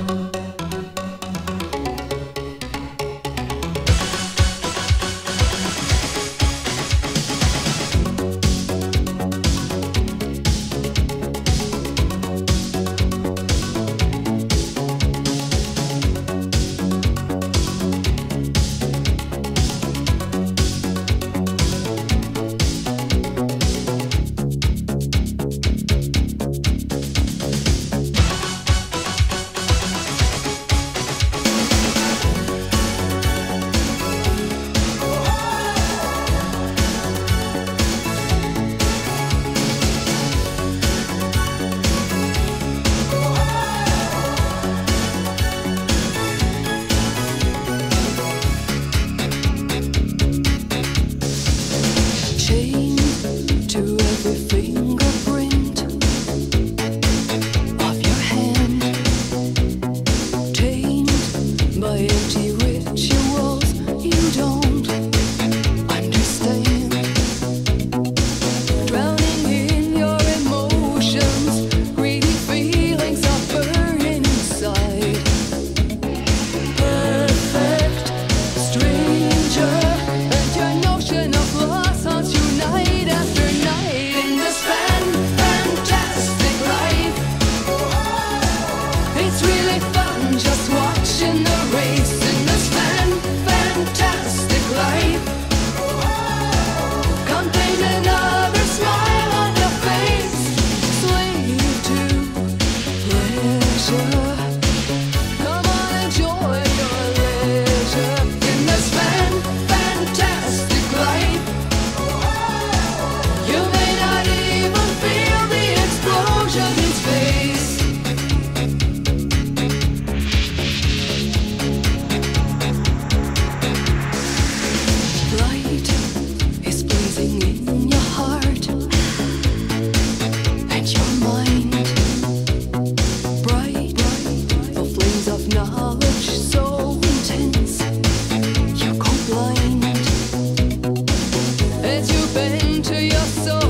Thank by oči you're so